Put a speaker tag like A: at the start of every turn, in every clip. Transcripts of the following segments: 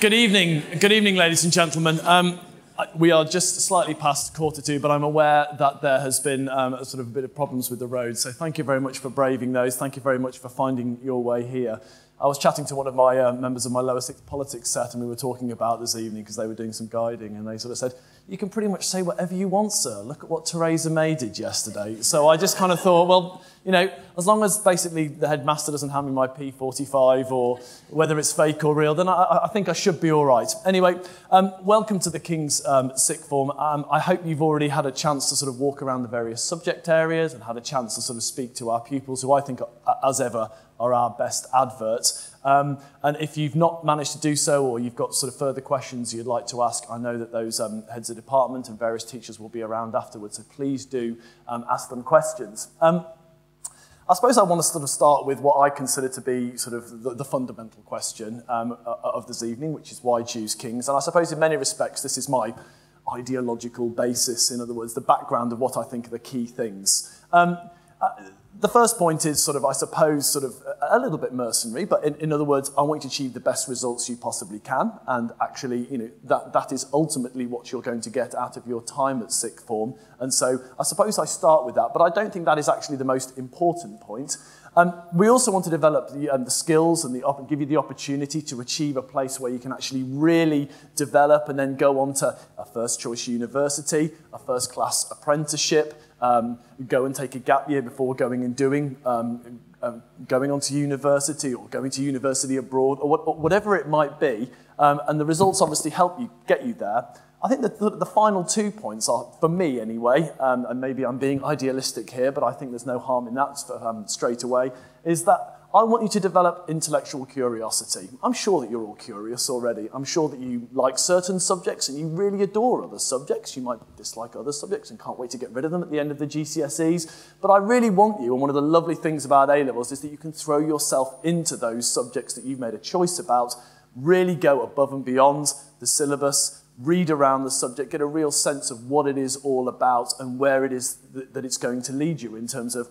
A: Good evening, good evening, ladies and gentlemen. Um, we are just slightly past quarter to, but I'm aware that there has been um, a sort of a bit of problems with the road. So thank you very much for braving those. Thank you very much for finding your way here. I was chatting to one of my uh, members of my lower sixth politics set, and we were talking about this evening because they were doing some guiding, and they sort of said, "You can pretty much say whatever you want, sir. Look at what Theresa May did yesterday." So I just kind of thought, well you know, as long as basically the headmaster doesn't hand me my P45 or whether it's fake or real, then I, I think I should be all right. Anyway, um, welcome to the King's um, Sixth Form. Um, I hope you've already had a chance to sort of walk around the various subject areas and had a chance to sort of speak to our pupils, who I think, as ever, are our best adverts. Um, and if you've not managed to do so or you've got sort of further questions you'd like to ask, I know that those um, heads of department and various teachers will be around afterwards, so please do um, ask them questions. Um, I suppose I want to sort of start with what I consider to be sort of the, the fundamental question um, uh, of this evening, which is why choose kings. And I suppose in many respects, this is my ideological basis, in other words, the background of what I think are the key things. Um, uh, the first point is sort of, I suppose, sort of a little bit mercenary, but in, in other words, I want you to achieve the best results you possibly can. And actually, you know, that, that is ultimately what you're going to get out of your time at sixth form. And so I suppose I start with that, but I don't think that is actually the most important point. Um, we also want to develop the, um, the skills and the give you the opportunity to achieve a place where you can actually really develop and then go on to a first choice university, a first class apprenticeship, um, go and take a gap year before going and doing, um, um, going on to university or going to university abroad or, what, or whatever it might be. Um, and the results obviously help you get you there. I think the, the final two points are, for me anyway, um, and maybe I'm being idealistic here, but I think there's no harm in that for, um, straight away, is that I want you to develop intellectual curiosity. I'm sure that you're all curious already. I'm sure that you like certain subjects and you really adore other subjects. You might dislike other subjects and can't wait to get rid of them at the end of the GCSEs. But I really want you, and one of the lovely things about A levels is that you can throw yourself into those subjects that you've made a choice about, really go above and beyond the syllabus, read around the subject, get a real sense of what it is all about and where it is that it's going to lead you in terms of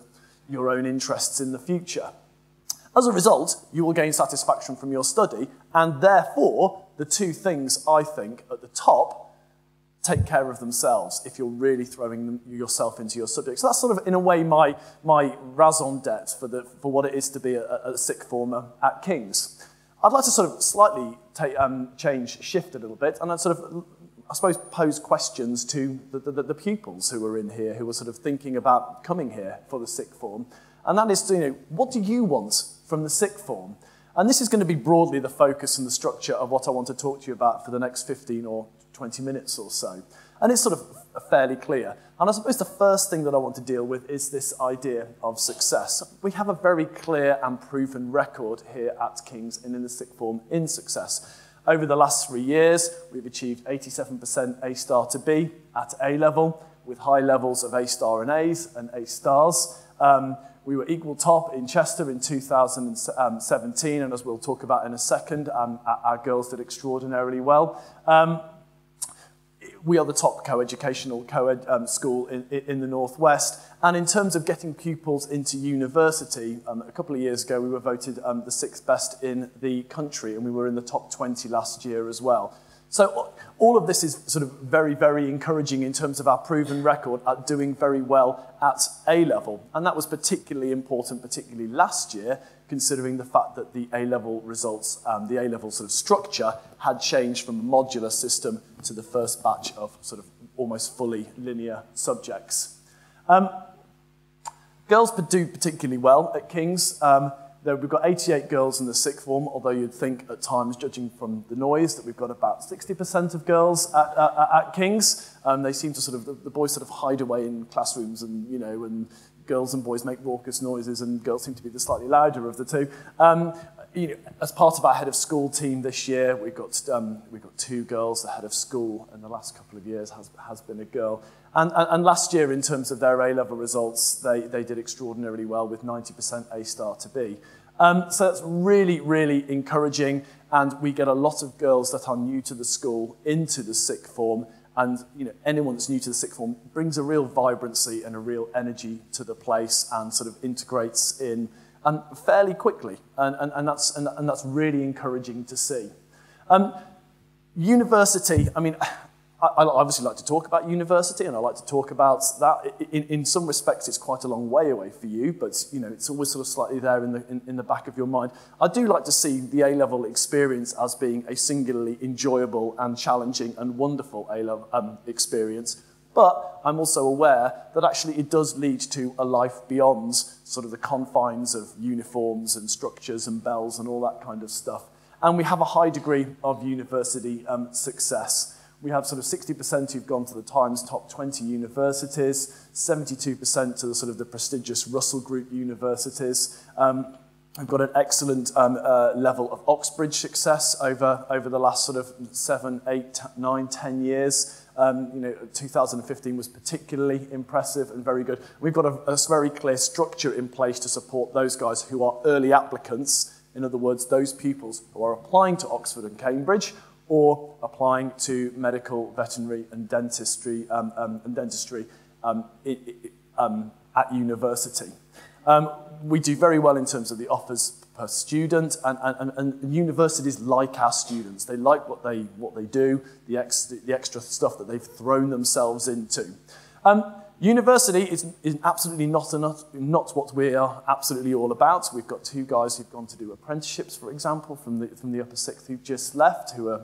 A: your own interests in the future. As a result, you will gain satisfaction from your study, and therefore, the two things I think at the top take care of themselves if you're really throwing them, yourself into your subject. So that's sort of, in a way, my, my raison d'etre for, the, for what it is to be a, a sixth former at King's. I'd like to sort of slightly take, um, change, shift a little bit, and I'd sort of, I suppose, pose questions to the, the, the pupils who are in here, who are sort of thinking about coming here for the sixth form. And that is, you know, what do you want from the sixth form. And this is going to be broadly the focus and the structure of what I want to talk to you about for the next 15 or 20 minutes or so. And it's sort of fairly clear. And I suppose the first thing that I want to deal with is this idea of success. We have a very clear and proven record here at King's and in the sixth form in success. Over the last three years, we've achieved 87% A star to B at A level, with high levels of A star and A's and A stars. Um, We were equal top in Chester in 2017, and as we'll talk about in a second, um, our girls did extraordinarily well. Um, we are the top co-educational co-ed um, school in, in the Northwest. And in terms of getting pupils into university, um, a couple of years ago we were voted um, the sixth best in the country, and we were in the top 20 last year as well. So all of this is sort of very, very encouraging in terms of our proven record at doing very well at A level. And that was particularly important, particularly last year, considering the fact that the A level results, um, the A level sort of structure had changed from a modular system to the first batch of sort of almost fully linear subjects. Um, girls do particularly well at King's. Um, There, we've got 88 girls in the sixth form, although you'd think at times, judging from the noise, that we've got about 60% of girls at, at, at King's. Um, they seem to sort of, the, the boys sort of hide away in classrooms and, you know, and girls and boys make raucous noises and girls seem to be the slightly louder of the two. Um, you know, as part of our head of school team this year, we've got, um, we've got two girls. The head of school in the last couple of years has, has been a girl. And, and, and last year, in terms of their A-level results, they, they did extraordinarily well with 90% A-star to B. Um, so that's really, really encouraging. And we get a lot of girls that are new to the school into the sixth form. And you know, anyone that's new to the sixth form brings a real vibrancy and a real energy to the place and sort of integrates in and fairly quickly. And, and, and, that's, and, and that's really encouraging to see. Um, university, I mean, I, I obviously like to talk about university and I like to talk about that. In, in some respects, it's quite a long way away for you, but you know, it's always sort of slightly there in the, in, in the back of your mind. I do like to see the A-level experience as being a singularly enjoyable and challenging and wonderful A-level um, experience. But I'm also aware that actually it does lead to a life beyond sort of the confines of uniforms and structures and bells and all that kind of stuff. And we have a high degree of university um, success. We have sort of 60% who've gone to the Times top 20 universities, 72% to the sort of the prestigious Russell Group universities, um, I've got an excellent um, uh, level of Oxbridge success over, over the last sort of seven, eight, nine, ten years. Um, you know, 2015 was particularly impressive and very good. We've got a, a very clear structure in place to support those guys who are early applicants. In other words, those pupils who are applying to Oxford and Cambridge or applying to medical, veterinary and dentistry, um, um, and dentistry um, it, it, um, at university. Um, we do very well in terms of the offers per student, and, and, and universities like our students. They like what they, what they do, the, ex, the extra stuff that they've thrown themselves into. Um, University is, is absolutely not, enough, not what we are absolutely all about. We've got two guys who've gone to do apprenticeships, for example, from the, from the upper sixth who've just left, who are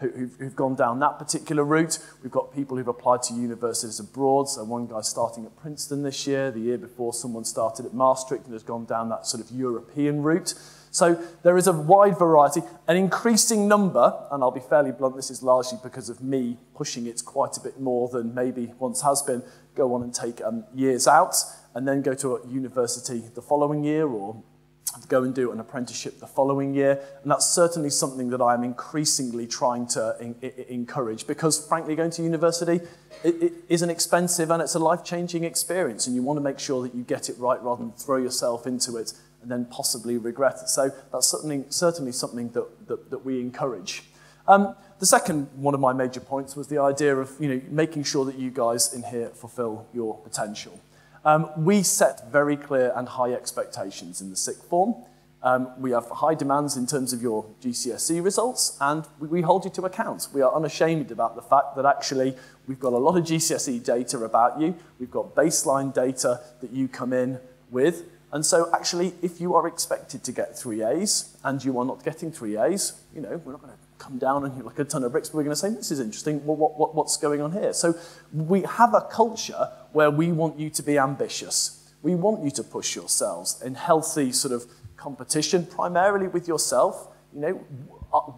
A: who, who've gone down that particular route. We've got people who've applied to universities abroad. So one guy starting at Princeton this year. The year before, someone started at Maastricht and has gone down that sort of European route. So there is a wide variety, an increasing number, and I'll be fairly blunt, this is largely because of me pushing it quite a bit more than maybe once has been, go on and take um, years out and then go to a university the following year or go and do an apprenticeship the following year. And that's certainly something that I'm increasingly trying to in, in, encourage because, frankly, going to university it, it is an expensive and it's a life changing experience. And you want to make sure that you get it right rather than throw yourself into it and then possibly regret it. So that's certainly, certainly something that, that, that we encourage. Um, the second one of my major points was the idea of you know, making sure that you guys in here fulfill your potential. Um, we set very clear and high expectations in the sixth form. Um, we have high demands in terms of your GCSE results, and we, we hold you to account. We are unashamed about the fact that actually we've got a lot of GCSE data about you. We've got baseline data that you come in with, and so actually, if you are expected to get three A's and you are not getting three A's, you know, we're not going to come down on you like a ton of bricks, but we're going to say, this is interesting, well, what, what, what's going on here? So we have a culture where we want you to be ambitious. We want you to push yourselves in healthy sort of competition, primarily with yourself. You know,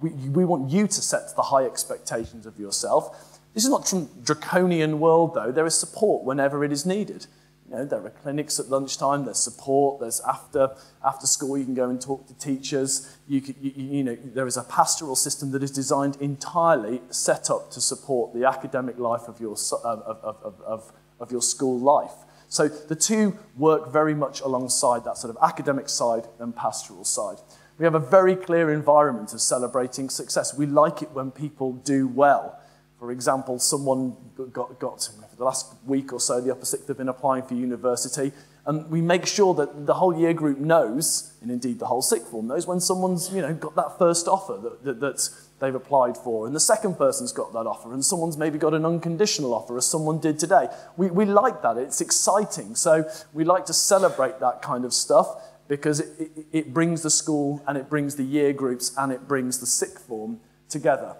A: we, we want you to set the high expectations of yourself. This is not some draconian world, though. There is support whenever it is needed. You know, there are clinics at lunchtime, there's support, there's after, after school, you can go and talk to teachers. You, can, you, you know, there is a pastoral system that is designed entirely set up to support the academic life of your, of, of, of, of your school life. So the two work very much alongside that sort of academic side and pastoral side. We have a very clear environment of celebrating success. We like it when people do well. For example, someone got, got for the last week or so, the upper sixth have been applying for university, and we make sure that the whole year group knows, and indeed the whole sixth form knows, when someone's you know, got that first offer that, that, that they've applied for, and the second person's got that offer, and someone's maybe got an unconditional offer, as someone did today. We, we like that, it's exciting. So we like to celebrate that kind of stuff because it, it, it brings the school and it brings the year groups and it brings the sixth form together.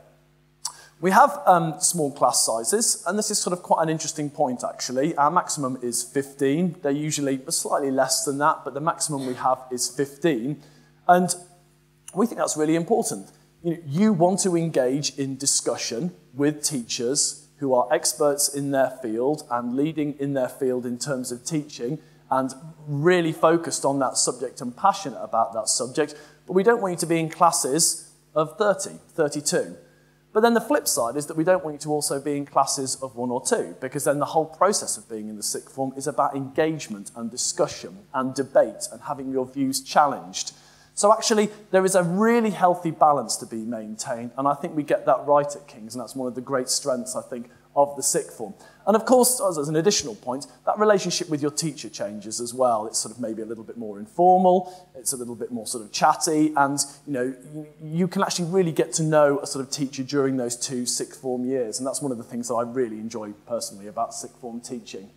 A: We have um, small class sizes, and this is sort of quite an interesting point actually. Our maximum is 15. They're usually slightly less than that, but the maximum we have is 15. And we think that's really important. You, know, you want to engage in discussion with teachers who are experts in their field and leading in their field in terms of teaching and really focused on that subject and passionate about that subject. But we don't want you to be in classes of 30, 32. But then the flip side is that we don't want you to also be in classes of one or two, because then the whole process of being in the sixth form is about engagement and discussion and debate and having your views challenged. So actually, there is a really healthy balance to be maintained, and I think we get that right at King's, and that's one of the great strengths, I think, of the sixth form. And of course, as an additional point, that relationship with your teacher changes as well. It's sort of maybe a little bit more informal, it's a little bit more sort of chatty, and you know, you can actually really get to know a sort of teacher during those two sixth form years, and that's one of the things that I really enjoy personally about sixth form teaching.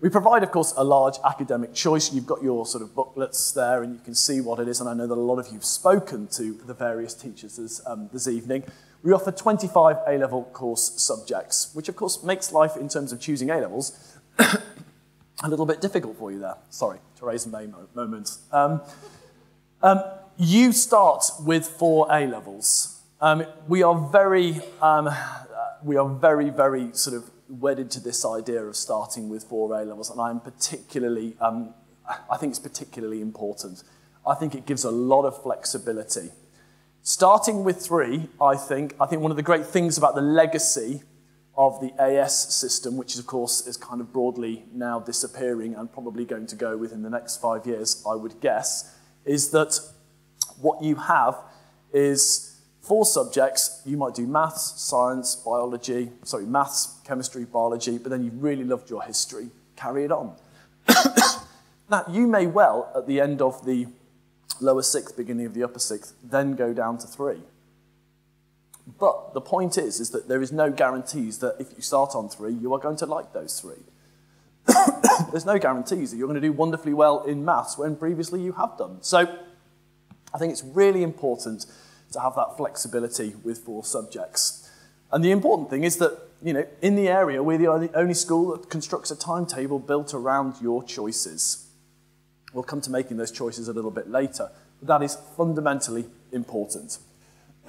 A: We provide, of course, a large academic choice. You've got your sort of booklets there, and you can see what it is. And I know that a lot of you have spoken to the various teachers this, um, this evening. We offer 25 A-level course subjects, which of course makes life in terms of choosing A-levels a little bit difficult for you there. Sorry, Theresa May moment. Um, um, you start with four A-levels. Um, we are very, um, we are very, very sort of wedded to this idea of starting with four A-levels, and I'm particularly, um, I think it's particularly important. I think it gives a lot of flexibility. Starting with three, I think, I think one of the great things about the legacy of the AS system, which is, of course is kind of broadly now disappearing and probably going to go within the next five years, I would guess, is that what you have is four subjects. You might do maths, science, biology, sorry, maths, chemistry, biology, but then you really loved your history. Carry it on. now, you may well, at the end of the lower sixth, beginning of the upper sixth, then go down to three. But the point is, is that there is no guarantees that if you start on three, you are going to like those three. There's no guarantees that you're going to do wonderfully well in maths when previously you have done. So I think it's really important to have that flexibility with four subjects. And the important thing is that, you know, in the area, we're the only school that constructs a timetable built around your choices. We'll come to making those choices a little bit later, but that is fundamentally important.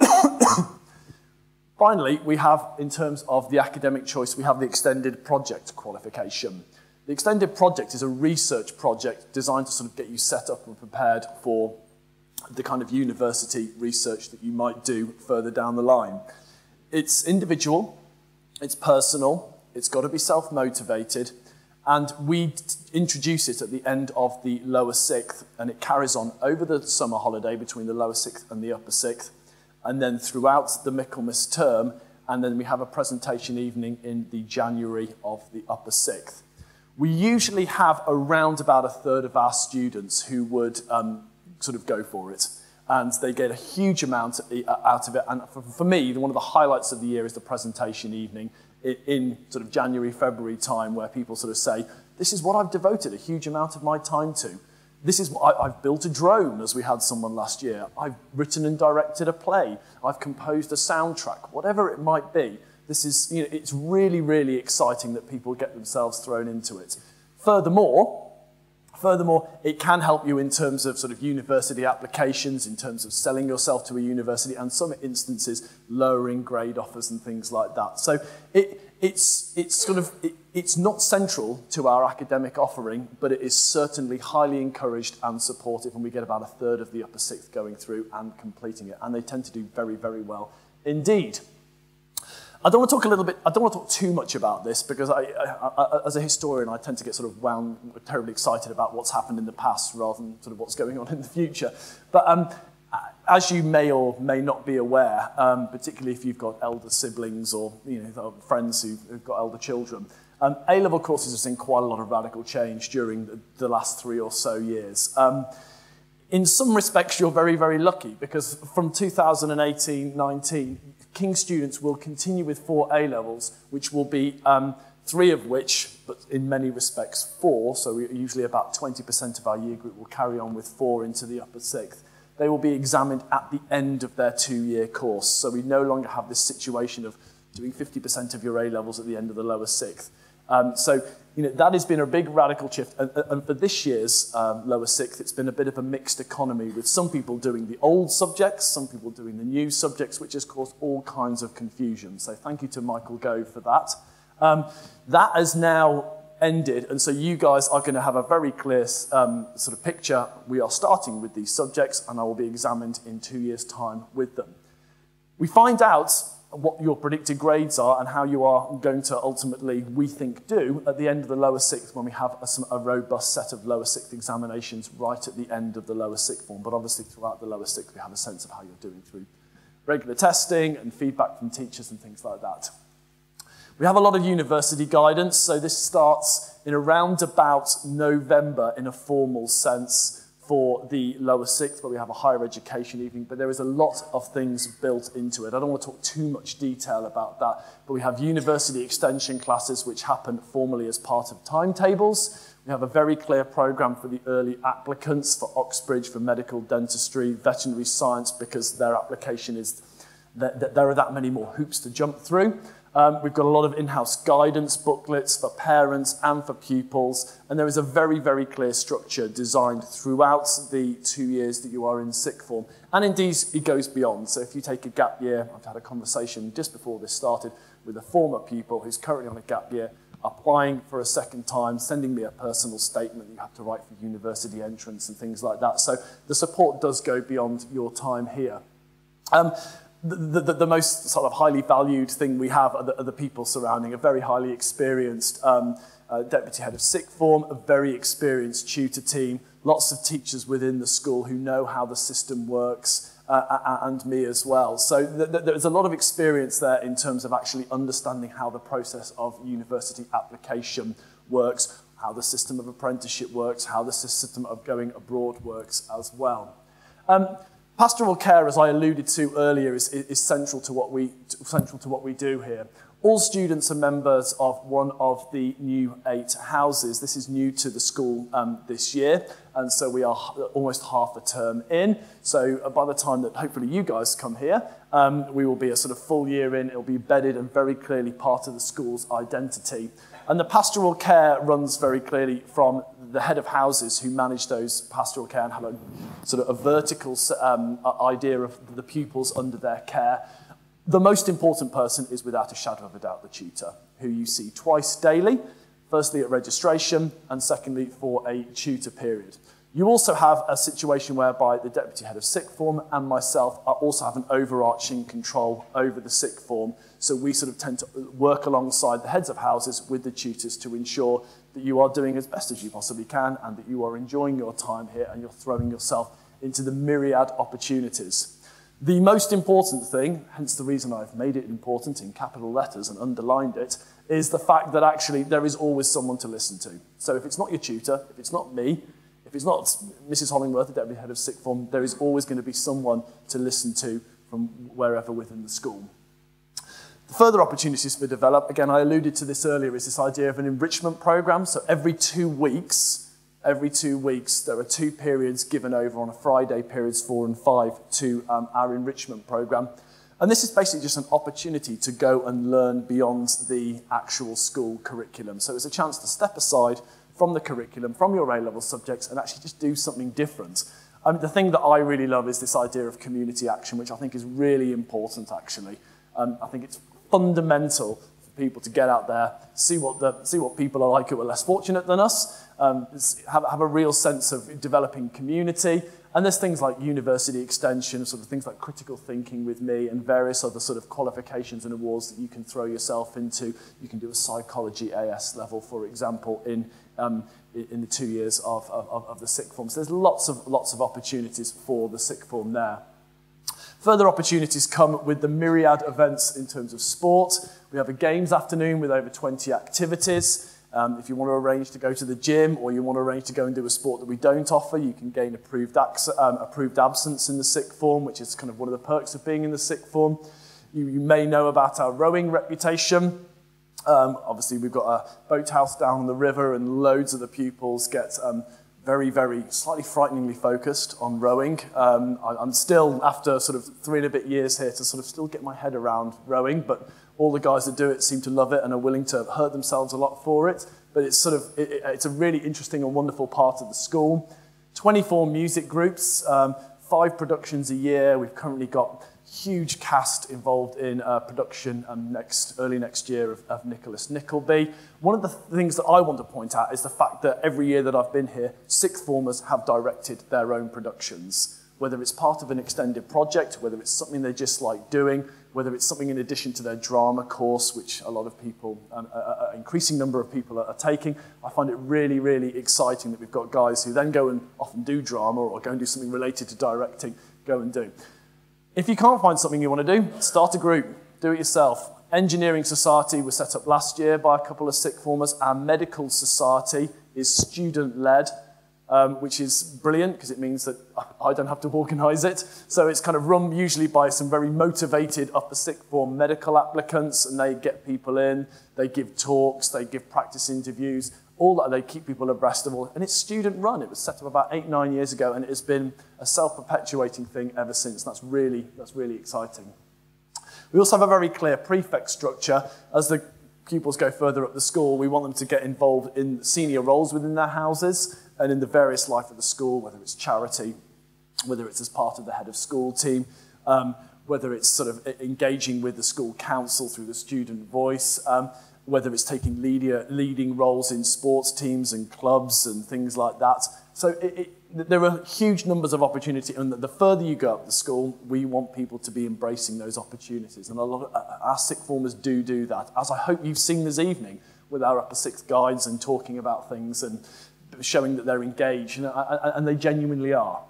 A: Finally, we have, in terms of the academic choice, we have the extended project qualification. The extended project is a research project designed to sort of get you set up and prepared for the kind of university research that you might do further down the line. It's individual, it's personal, it's got to be self-motivated, and we introduce it at the end of the lower sixth, and it carries on over the summer holiday between the lower sixth and the upper sixth, and then throughout the Michaelmas term, and then we have a presentation evening in the January of the upper sixth. We usually have around about a third of our students who would um, sort of go for it. And they get a huge amount out of it. And for, me, one of the highlights of the year is the presentation evening in sort of January, February time where people sort of say, this is what I've devoted a huge amount of my time to. This is what I, I've built a drone, as we had someone last year. I've written and directed a play. I've composed a soundtrack, whatever it might be. This is, you know, it's really, really exciting that people get themselves thrown into it. Furthermore, Furthermore, it can help you in terms of sort of university applications, in terms of selling yourself to a university, and some instances lowering grade offers and things like that. So it, it's, it's sort of, it, it's not central to our academic offering, but it is certainly highly encouraged and supportive, and we get about a third of the upper sixth going through and completing it, and they tend to do very, very well indeed. I don't want to talk a little bit, I don't want to talk too much about this because I, I, I, as a historian, I tend to get sort of wound, terribly excited about what's happened in the past rather than sort of what's going on in the future. But um, as you may or may not be aware, um, particularly if you've got elder siblings or you know, friends who've, who've got elder children, um, A-level courses have seen quite a lot of radical change during the, the last three or so years. Um, in some respects, you're very, very lucky because from 2018-19, King students will continue with four A-levels, which will be um, three of which, but in many respects four, so usually about 20% of our year group will carry on with four into the upper sixth, they will be examined at the end of their two-year course. So we no longer have this situation of doing 50% of your A-levels at the end of the lower sixth. Um, so you know, that has been a big radical shift. And, and for this year's um, lower sixth, it's been a bit of a mixed economy with some people doing the old subjects, some people doing the new subjects, which has caused all kinds of confusion. So thank you to Michael Gove for that. Um, that has now ended, and so you guys are going to have a very clear um, sort of picture. We are starting with these subjects, and I will be examined in two years' time with them. We find out what your predicted grades are and how you are going to ultimately, we think, do at the end of the lower sixth when we have a, a, robust set of lower sixth examinations right at the end of the lower sixth form. But obviously, throughout the lower sixth, we have a sense of how you're doing through regular testing and feedback from teachers and things like that. We have a lot of university guidance, so this starts in around about November in a formal sense for the lower sixth where we have a higher education evening, but there is a lot of things built into it. I don't want to talk too much detail about that, but we have university extension classes which happen formally as part of timetables. We have a very clear program for the early applicants for Oxbridge for medical dentistry, veterinary science, because their application is, that there are that many more hoops to jump through. Um, we've got a lot of in-house guidance booklets for parents and for pupils, and there is a very, very clear structure designed throughout the two years that you are in sixth form. And indeed, it goes beyond. So if you take a gap year, I've had a conversation just before this started with a former pupil who's currently on a gap year, applying for a second time, sending me a personal statement you have to write for university entrance and things like that. So the support does go beyond your time here. Um, the, the, the, most sort of highly valued thing we have are the, are the people surrounding a very highly experienced um, uh, deputy head of sixth form, a very experienced tutor team, lots of teachers within the school who know how the system works, uh, and me as well. So th th there's a lot of experience there in terms of actually understanding how the process of university application works, how the system of apprenticeship works, how the system of going abroad works as well. Um, Pastoral care, as I alluded to earlier, is, is central, to what we, central to what we do here. All students are members of one of the new eight houses. This is new to the school um, this year, and so we are almost half a term in. So uh, by the time that hopefully you guys come here, um, we will be a sort of full year in. It'll be embedded and very clearly part of the school's identity. And the pastoral care runs very clearly from the head of houses who manage those pastoral care and have a sort of a vertical um, idea of the pupils under their care. The most important person is without a shadow of a doubt the tutor, who you see twice daily, firstly at registration and secondly for a tutor period. You also have a situation whereby the deputy head of sixth form and myself also have an overarching control over the sixth form. So we sort of tend to work alongside the heads of houses with the tutors to ensure that you are doing as best as you possibly can and that you are enjoying your time here and you're throwing yourself into the myriad opportunities. The most important thing, hence the reason I've made it important in capital letters and underlined it, is the fact that actually there is always someone to listen to. So if it's not your tutor, if it's not me, if it's not Mrs. Hollingworth, the deputy head of sixth form, there is always going to be someone to listen to from wherever within the school. The further opportunities for develop, again, I alluded to this earlier, is this idea of an enrichment program. So every two weeks, every two weeks, there are two periods given over on a Friday, periods four and five, to um, our enrichment program. And this is basically just an opportunity to go and learn beyond the actual school curriculum. So it's a chance to step aside from the curriculum, from your A-level subjects, and actually just do something different. Mean, the thing that I really love is this idea of community action, which I think is really important, actually. Um, I think it's fundamental for people to get out there, see what, the, see what people are like who are less fortunate than us, um, have, have a real sense of developing community. And there's things like university extension, sort of things like critical thinking with me, and various other sort of qualifications and awards that you can throw yourself into. You can do a psychology AS level, for example, in, um, in the two years of, of, of the sixth form. So there's lots of, lots of opportunities for the sixth form there. Further opportunities come with the myriad events in terms of sport. We have a games afternoon with over 20 activities. Um, if you want to arrange to go to the gym or you want to arrange to go and do a sport that we don't offer, you can gain approved, um, approved absence in the sixth form, which is kind of one of the perks of being in the sixth form. You, you may know about our rowing reputation. Um, obviously, we've got a boathouse down the river, and loads of the pupils get um, very, very slightly frighteningly focused on rowing. Um, I, I'm still, after sort of three and a bit years here, to sort of still get my head around rowing, but all the guys that do it seem to love it and are willing to hurt themselves a lot for it. But it's sort of, it, it's a really interesting and wonderful part of the school. 24 music groups, um, five productions a year. We've currently got huge cast involved in uh, production um, next, early next year of, of Nicholas Nickleby. One of the th things that I want to point out is the fact that every year that I've been here, sixth formers have directed their own productions. Whether it's part of an extended project, whether it's something they just like doing, whether it's something in addition to their drama course, which a lot of people, an um, increasing number of people are, are taking. I find it really, really exciting that we've got guys who then go and often do drama or go and do something related to directing, go and do. If you can't find something you want to do, start a group, do it yourself. Engineering Society was set up last year by a couple of sixth formers. Our Medical Society is student-led, um, which is brilliant because it means that I don't have to organise it. So it's kind of run usually by some very motivated upper sixth form medical applicants, and they get people in, they give talks, they give practice interviews, all that they keep people abreast of all. And it's student run. It was set up about eight, nine years ago, and it has been a self-perpetuating thing ever since. That's really, that's really exciting. We also have a very clear prefect structure. As the pupils go further up the school, we want them to get involved in senior roles within their houses and in the various life of the school, whether it's charity, whether it's as part of the head of school team, um, whether it's sort of engaging with the school council through the student voice, um, whether it's taking leader, leading roles in sports teams and clubs and things like that. So it, it, there are huge numbers of opportunity, and the further you go up the school, we want people to be embracing those opportunities. And a lot of uh, our sixth formers do do that, as I hope you've seen this evening with our upper sixth guides and talking about things and showing that they're engaged, and they genuinely are.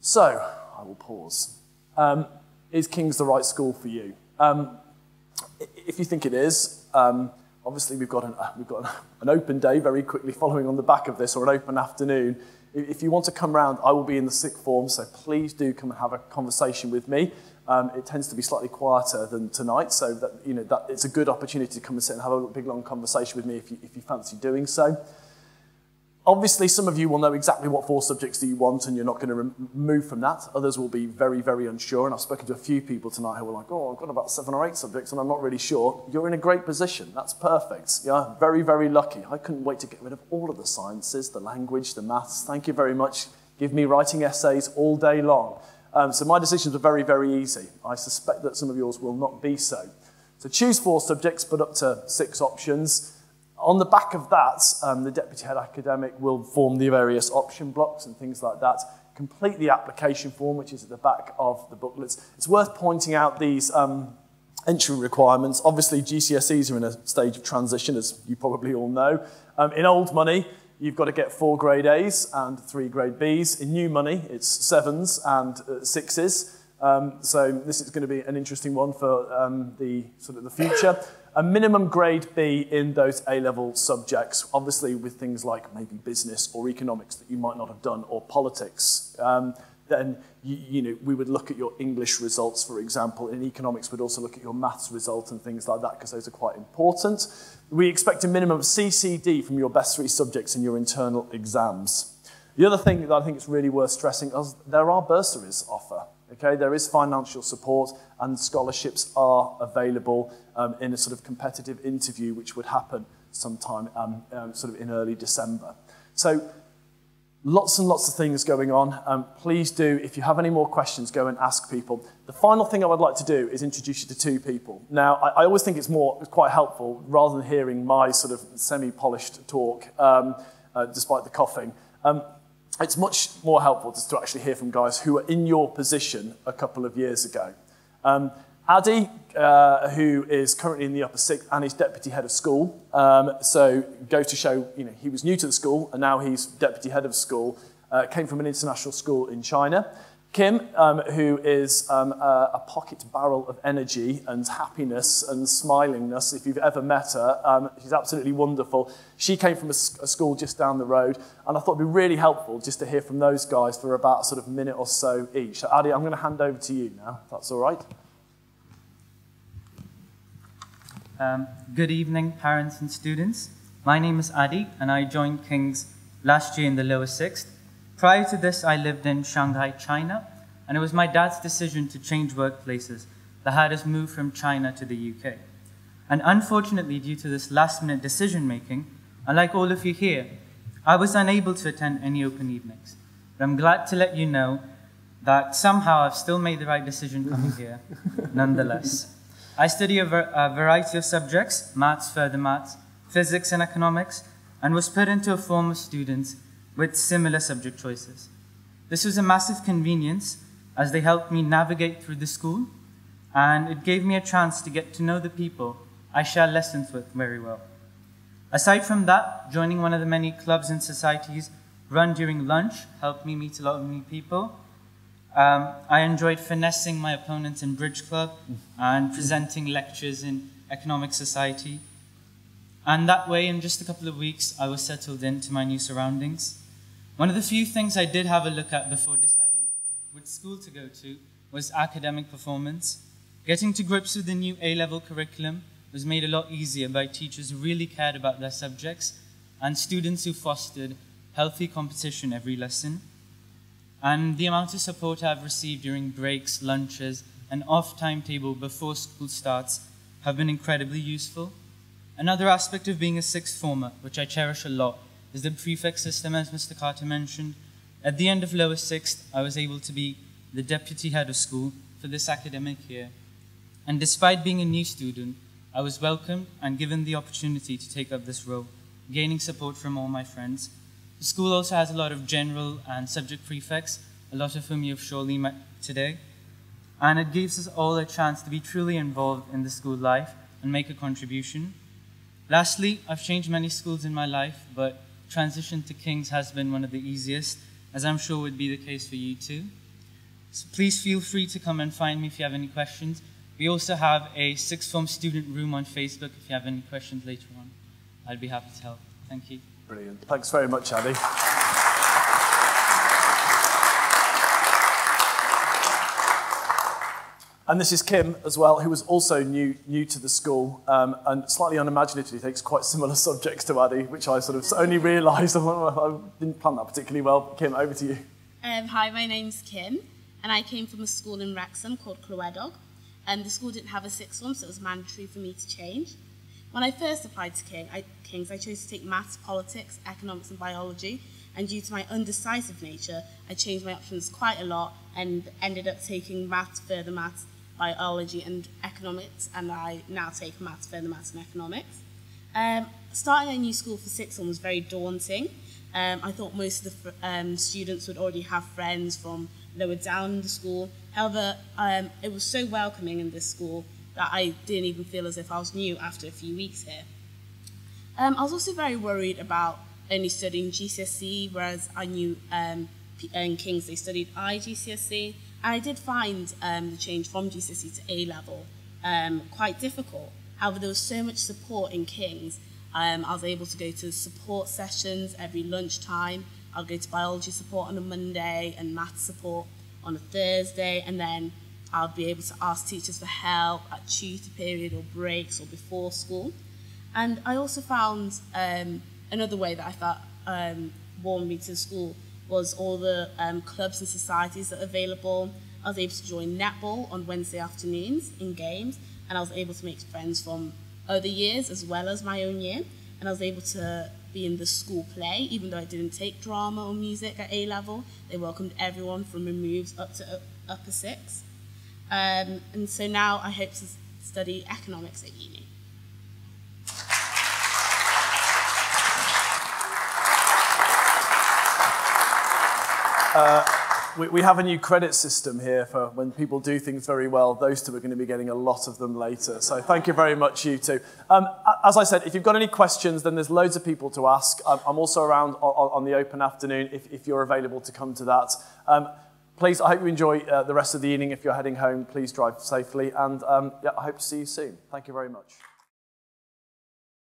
A: So, I will pause. Um, is King's the right school for you? Um, if you think it is, Um, obviously, we've got, an, uh, we've got an open day very quickly following on the back of this, or an open afternoon. If you want to come round, I will be in the sixth form, so please do come and have a conversation with me. Um, it tends to be slightly quieter than tonight, so that, you know, that, it's a good opportunity to come and sit and have a big long conversation with me if you, if you fancy doing so. Obviously, some of you will know exactly what four subjects do you want, and you're not going to move from that. Others will be very, very unsure. And I've spoken to a few people tonight who were like, "Oh, I've got about seven or eight subjects, and I'm not really sure." You're in a great position. That's perfect. Yeah, very, very lucky. I couldn't wait to get rid of all of the sciences, the language, the maths. Thank you very much. Give me writing essays all day long. Um, so my decisions are very, very easy. I suspect that some of yours will not be so. So choose four subjects, but up to six options. On the back of that, um, the deputy head academic will form the various option blocks and things like that. Complete the application form, which is at the back of the booklets. It's worth pointing out these um, entry requirements. Obviously, GCSEs are in a stage of transition, as you probably all know. Um, in old money, you've got to get four grade A's and three grade B's. In new money, it's sevens and uh, sixes. Um, so this is going to be an interesting one for um, the sort of the future a minimum grade B in those A-level subjects, obviously with things like maybe business or economics that you might not have done, or politics. Um, then you, you know, we would look at your English results, for example. In economics, we'd also look at your maths result and things like that, because those are quite important. We expect a minimum of CCD from your best three subjects in your internal exams. The other thing that I think is really worth stressing is there are bursaries offer. Okay, there is financial support and scholarships are available um, in a sort of competitive interview which would happen sometime um, um, sort of in early December. So lots and lots of things going on. Um, please do, if you have any more questions, go and ask people. The final thing I would like to do is introduce you to two people. Now, I, I always think it's more it's quite helpful rather than hearing my sort of semi-polished talk, um, uh, despite the coughing. Um, it's much more helpful just to actually hear from guys who were in your position a couple of years ago. Um, Addy, uh, who is currently in the upper sixth and is deputy head of school, um, so go to show you know he was new to the school and now he's deputy head of school, uh, came from an international school in China. Kim, um, who is um, a, a, pocket barrel of energy and happiness and smilingness, if you've ever met her, um, she's absolutely wonderful. She came from a, a, school just down the road, and I thought it'd be really helpful just to hear from those guys for about sort of a minute or so each. So, Adi, I'm going to hand over to you now, if that's all right.
B: Um, good evening, parents and students. My name is Adi, and I joined King's last year in the lower sixth. Prior to this, I lived in Shanghai, China, and it was my dad's decision to change workplaces that had us move from China to the UK. And unfortunately, due to this last minute decision making, unlike all of you here, I was unable to attend any open evenings. But I'm glad to let you know that somehow I've still made the right decision coming here, nonetheless. I study a, ver a variety of subjects maths, further maths, physics, and economics, and was put into a form of students with similar subject choices. This was a massive convenience as they helped me navigate through the school, and it gave me a chance to get to know the people I share lessons with very well. Aside from that, joining one of the many clubs and societies run during lunch helped me meet a lot of new people. Um, I enjoyed finessing my opponents in Bridge Club and presenting lectures in Economic Society. And that way, in just a couple of weeks, I was settled into my new surroundings. One of the few things I did have a look at before deciding which school to go to was academic performance. Getting to grips with the new A level curriculum was made a lot easier by teachers who really cared about their subjects and students who fostered healthy competition every lesson. And the amount of support I've received during breaks, lunches, and off timetable before school starts have been incredibly useful. Another aspect of being a sixth former, which I cherish a lot, is the prefect system, as Mr. Carter mentioned. At the end of lower sixth, I was able to be the deputy head of school for this academic year. And despite being a new student, I was welcomed and given the opportunity to take up this role, gaining support from all my friends. The school also has a lot of general and subject prefects, a lot of whom you've surely met today. And it gives us all a chance to be truly involved in the school life and make a contribution. Lastly, I've changed many schools in my life, but transition to King's has been one of the easiest, as I'm sure would be the case for you too. So please feel free to come and find me if you have any questions. We also have a sixth form student room on Facebook if you have any questions later on. I'd be happy to help. Thank you.
A: Brilliant. Thanks very much, Addy. And this is Kim as well, who was also new, new to the school um, and slightly unimaginatively takes quite similar subjects to Addy, which I sort of only realised. I didn't plan that particularly well. Kim, over to you.
C: Um, hi, my name's Kim, and I came from a school in Wrexham called Clywedog. And the school didn't have a sixth form, so it was mandatory for me to change. When I first applied to King, I, King's, I chose to take maths, politics, economics, and biology. And due to my undecisive nature, I changed my options quite a lot and ended up taking maths, further maths, biology and economics, and I now take maths, further maths and economics. Um, starting a new school for sixth form was very daunting. Um, I thought most of the um, students would already have friends from lower down in the school. However, um, it was so welcoming in this school that I didn't even feel as if I was new after a few weeks here. Um, I was also very worried about only studying GCSE, whereas I knew um, in King's they studied IGCSE, and I did find um, the change from GCSE to A level um, quite difficult. However, there was so much support in King's. Um, I was able to go to support sessions every lunchtime. I'll go to biology support on a Monday and math support on a Thursday, and then I'll be able to ask teachers for help at tutor period or breaks or before school. And I also found um, another way that I thought um, warmed me to school was all the um, clubs and societies that are available. I was able to join netball on Wednesday afternoons in games, and I was able to make friends from other years as well as my own year. And I was able to be in the school play, even though I didn't take drama or music at A level. They welcomed everyone from removes up to upper six. Um, and so now I hope to study economics at uni.
A: Uh, we, we, have a new credit system here for when people do things very well. Those two are going to be getting a lot of them later. So thank you very much, you two. Um, as I said, if you've got any questions, then there's loads of people to ask. I'm, I'm also around on, on, the open afternoon if, if, you're available to come to that. Um, please, I hope you enjoy uh, the rest of the evening. If you're heading home, please drive safely. And um, yeah, I hope to see you soon. Thank you very much.